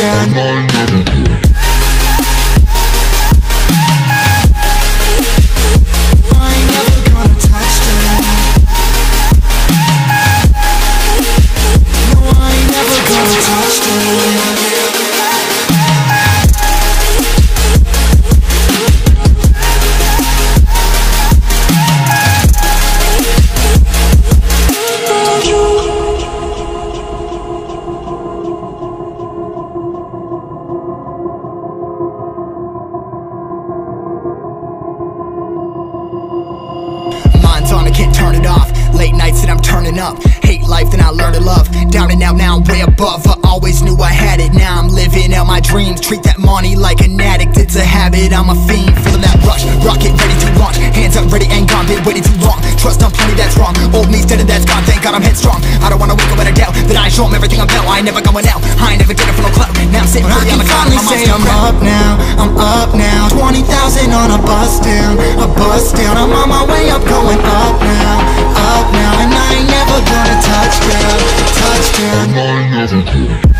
touchdown. Turn it off. Late nights and I'm turning up. Hate life, then I learn to love. Down and out, now I'm way above. I always knew I had it. Now I'm living out my dreams. Treat that money like an addict. It's a habit. I'm a fiend, feeling that rush. Rocket ready to launch. Hands up, ready and gone. Been waiting too long. Trust on plenty, that's wrong. Old me's dead and that's gone. Thank God I'm headstrong. I don't wanna wake up in a doubt that I show 'em everything I'm about. I ain't never going out. I ain't never did it for no clout. Now I'm sitting I pretty can finally say I'm up now, I'm up now. 20,000 on a bus down, a bus down. I'm on my way up, going up now, up now. And I ain't never gonna touch down, touch down